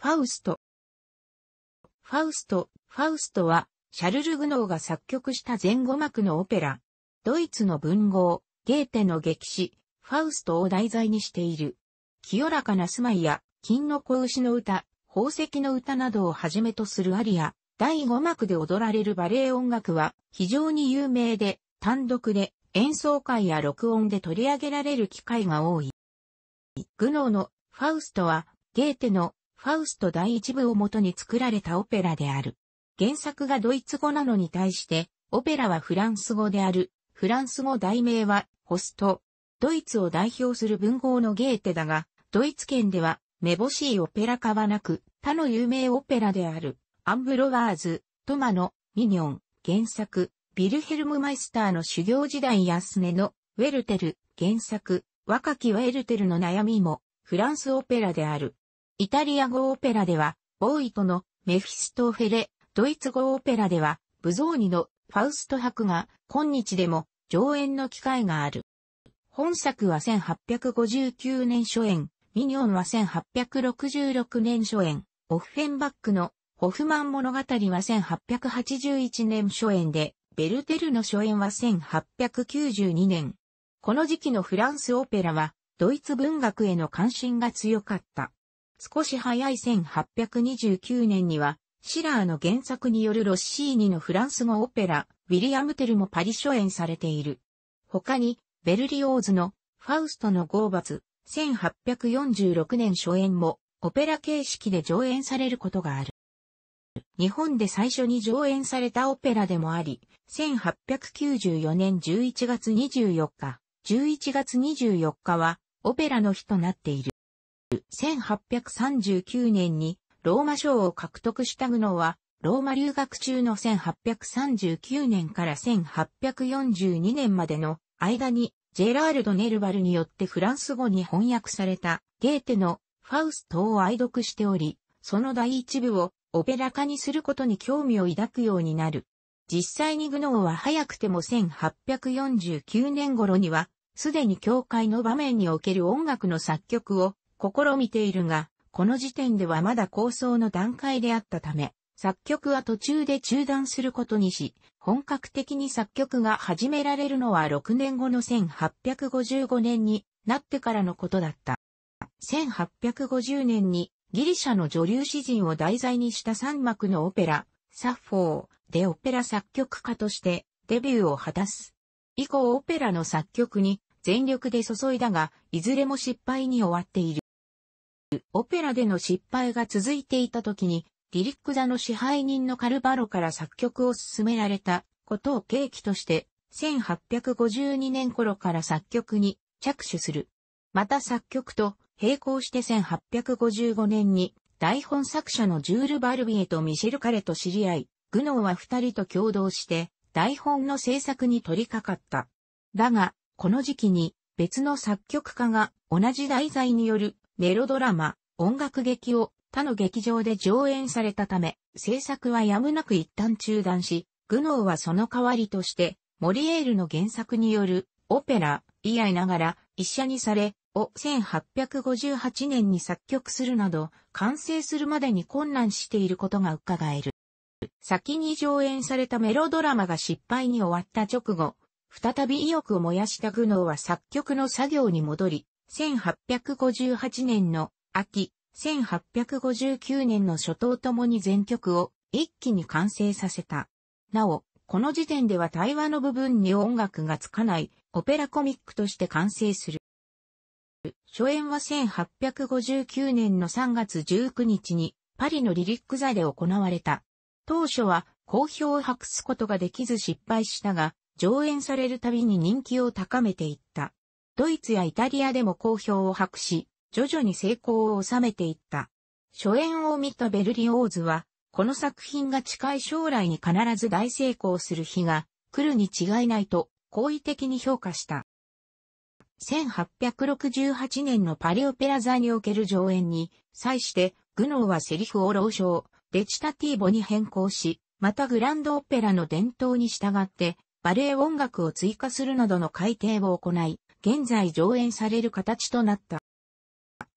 ファウスト。ファウスト、ファウストは、シャルル・グノーが作曲した前後幕のオペラ。ドイツの文豪、ゲーテの劇詩、ファウストを題材にしている。清らかな住まいや、金の子牛の歌、宝石の歌などをはじめとするアリア、第5幕で踊られるバレエ音楽は非常に有名で、単独で演奏会や録音で取り上げられる機会が多い。グノーのファウストはゲーテのファウスト第一部をもとに作られたオペラである。原作がドイツ語なのに対して、オペラはフランス語である。フランス語題名はホスト。ドイツを代表する文豪のゲーテだが、ドイツ圏ではめぼしいオペラ化はなく、他の有名オペラである、アンブロワーズ、トマの、ミニョン、原作、ビルヘルムマイスターの修行時代安根の、ウェルテル、原作、若きウェルテルの悩みも、フランスオペラである。イタリア語オペラでは、ボーイトのメフィストフェレ、ドイツ語オペラでは、ブゾーニのファウスト博が、今日でも上演の機会がある。本作は1859年初演、ミニョンは1866年初演、オフフェンバックのホフマン物語は1881年初演で、ベルテルの初演は1892年。この時期のフランスオペラは、ドイツ文学への関心が強かった。少し早い1829年には、シラーの原作によるロッシーニのフランス語オペラ、ウィリアムテルもパリ初演されている。他に、ベルリオーズのファウストのゴーバツ、1846年初演もオペラ形式で上演されることがある。日本で最初に上演されたオペラでもあり、1894年11月24日、11月24日はオペラの日となっている。1839年にローマ賞を獲得したグノーは、ローマ留学中の1839年から1842年までの間にジェラールド・ネルバルによってフランス語に翻訳されたゲーテのファウストを愛読しており、その第一部をオペラ化にすることに興味を抱くようになる。実際にグノーは早くても1849年頃には、すでに教会の場面における音楽の作曲を試みているが、この時点ではまだ構想の段階であったため、作曲は途中で中断することにし、本格的に作曲が始められるのは6年後の1855年になってからのことだった。1850年にギリシャの女流詩人を題材にした三幕のオペラ、サッフォーでオペラ作曲家としてデビューを果たす。以降オペラの作曲に全力で注いだが、いずれも失敗に終わっている。オペラでの失敗が続いていた時にリリック座の支配人のカルバロから作曲を進められたことを契機として、1852年頃から作曲に着手する。また作曲と並行して1855年に台本作者のジュール・バルビエとミシェル・カレと知り合い、グノーは二人と共同して台本の制作に取り掛かった。だが、この時期に別の作曲家が同じ題材によるメロドラマ、音楽劇を他の劇場で上演されたため、制作はやむなく一旦中断し、グノーはその代わりとして、モリエールの原作によるオペラ、いやいながら、一社にされ、を1858年に作曲するなど、完成するまでに困難していることが伺える。先に上演されたメロドラマが失敗に終わった直後、再び意欲を燃やしたグノーは作曲の作業に戻り、1858年の秋、1859年の初頭ともに全曲を一気に完成させた。なお、この時点では対話の部分に音楽がつかないオペラコミックとして完成する。初演は1859年の3月19日にパリのリリック座で行われた。当初は好評を博すことができず失敗したが、上演されるたびに人気を高めていった。ドイツやイタリアでも好評を博し、徐々に成功を収めていった。初演を見たベルリオーズは、この作品が近い将来に必ず大成功する日が来るに違いないと好意的に評価した。1868年のパリオペラ座における上演に際してグノーはセリフを老称、レチタティーボに変更し、またグランドオペラの伝統に従ってバレエ音楽を追加するなどの改定を行い、現在上演される形となった。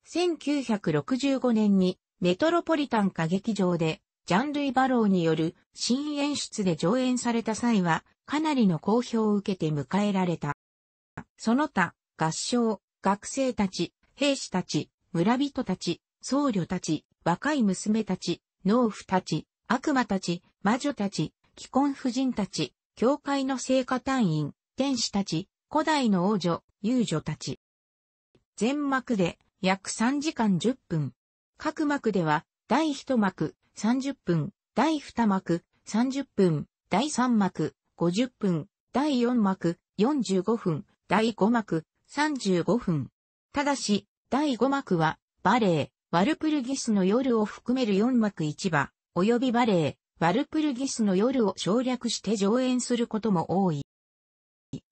1965年にメトロポリタン歌劇場で、ジャン・ルイ・バローによる新演出で上演された際は、かなりの好評を受けて迎えられた。その他、合唱、学生たち、兵士たち、村人たち、僧侶たち、若い娘たち、農夫たち、悪魔たち、魔女たち、既婚婦人たち、教会の聖歌隊員、天使たち、古代の王女、遊女たち。全幕で約3時間10分。各幕では、第1幕30分、第2幕30分、第3幕50分、第4幕45分、第5幕35分。ただし、第5幕は、バレエ、ワルプルギスの夜を含める4幕1話、及びバレエ、ワルプルギスの夜を省略して上演することも多い。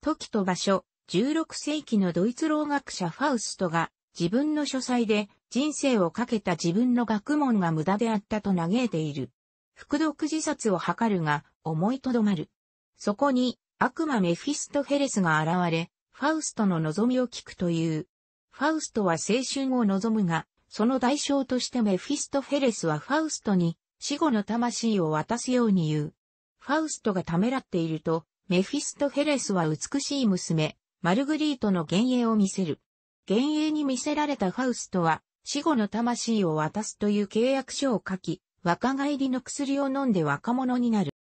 時と場所、16世紀のドイツ老学者ファウストが自分の書斎で人生をかけた自分の学問が無駄であったと嘆いている。服毒自殺を図るが思いとどまる。そこに悪魔メフィストフェレスが現れ、ファウストの望みを聞くという。ファウストは青春を望むが、その代償としてメフィストフェレスはファウストに死後の魂を渡すように言う。ファウストがためらっていると、メフィストフェレスは美しい娘、マルグリートの幻影を見せる。幻影に見せられたファウストは、死後の魂を渡すという契約書を書き、若返りの薬を飲んで若者になる。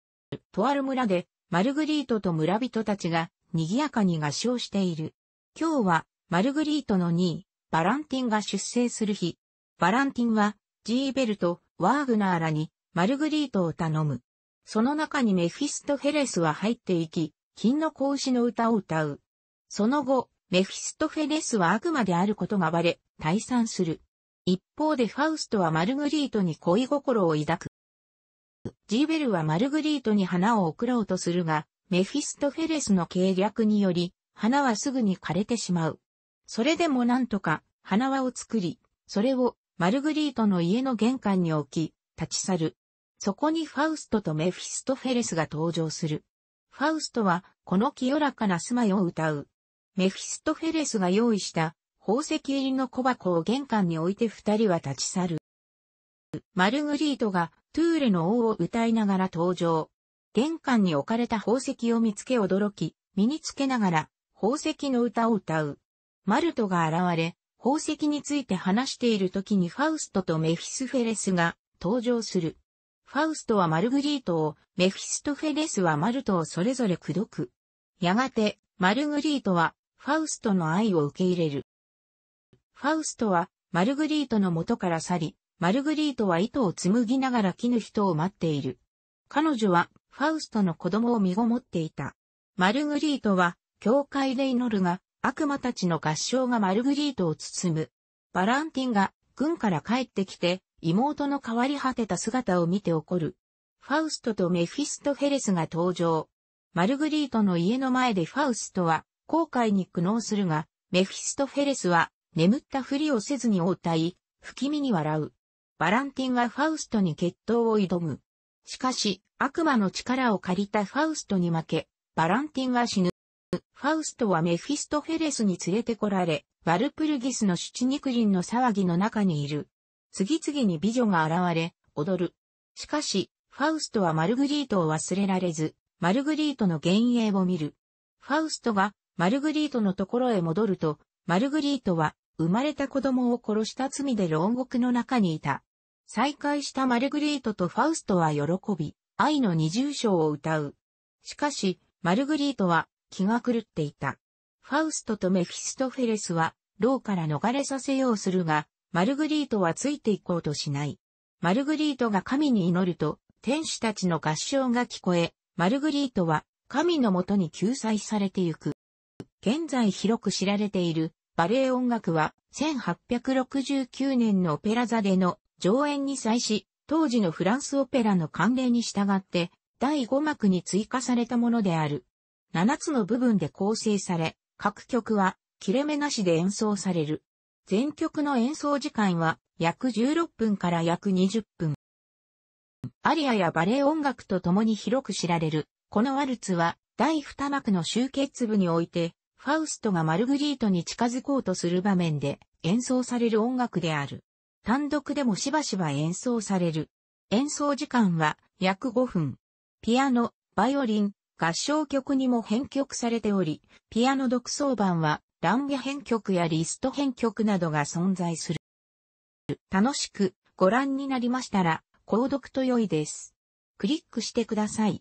とある村で、マルグリートと村人たちが、賑やかに合唱している。今日は、マルグリートの2位、バランティンが出生する日。バランティンは、ジーベルと、ワーグナーらに、マルグリートを頼む。その中にメフィストフェレスは入っていき、金の子牛の歌を歌う。その後、メフィストフェレスは悪魔であることがバレ、退散する。一方でファウストはマルグリートに恋心を抱く。ジーベルはマルグリートに花を贈ろうとするが、メフィストフェレスの計略により、花はすぐに枯れてしまう。それでもなんとか、花輪を作り、それをマルグリートの家の玄関に置き、立ち去る。そこにファウストとメフィストフェレスが登場する。ファウストは、この清らかな住まいを歌う。メフィストフェレスが用意した宝石入りの小箱を玄関に置いて二人は立ち去る。マルグリートがトゥーレの王を歌いながら登場。玄関に置かれた宝石を見つけ驚き、身につけながら宝石の歌を歌う。マルトが現れ、宝石について話している時にファウストとメフィストフェレスが登場する。ファウストはマルグリートを、メフィストフェレスはマルトをそれぞれ口説く。やがて、マルグリートはファウストの愛を受け入れる。ファウストは、マルグリートの元から去り、マルグリートは糸を紡ぎながら恋人を待っている。彼女は、ファウストの子供を身ごもっていた。マルグリートは、教会で祈るが、悪魔たちの合唱がマルグリートを包む。バランティンが、軍から帰ってきて、妹の変わり果てた姿を見て怒る。ファウストとメフィストフェレスが登場。マルグリートの家の前でファウストは、後悔に苦悩するが、メフィストフェレスは、眠ったふりをせずに応対、不気味に笑う。バランティンはファウストに決闘を挑む。しかし、悪魔の力を借りたファウストに負け、バランティンは死ぬ。ファウストはメフィストフェレスに連れてこられ、ワルプルギスのシュチニクリンの騒ぎの中にいる。次々に美女が現れ、踊る。しかし、ファウストはマルグリートを忘れられず、マルグリートの幻影を見る。ファウストがマルグリートのところへ戻ると、マルグリートは生まれた子供を殺した罪で牢獄の中にいた。再会したマルグリートとファウストは喜び、愛の二重唱を歌う。しかし、マルグリートは気が狂っていた。ファウストとメフィストフェレスは、牢から逃れさせようするが、マルグリートはついていこうとしない。マルグリートが神に祈ると、天使たちの合唱が聞こえ、マルグリートは神のもとに救済されてゆく。現在広く知られているバレエ音楽は1869年のオペラ座での上演に際し、当時のフランスオペラの慣例に従って第5幕に追加されたものである。7つの部分で構成され、各曲は切れ目なしで演奏される。全曲の演奏時間は約16分から約20分。アリアやバレエ音楽と共に広く知られる、このワルツは第2幕の終結部においてファウストがマルグリートに近づこうとする場面で演奏される音楽である。単独でもしばしば演奏される。演奏時間は約5分。ピアノ、バイオリン、合唱曲にも編曲されており、ピアノ独奏版はランゲ編曲やリスト編曲などが存在する。楽しくご覧になりましたら、購読と良いです。クリックしてください。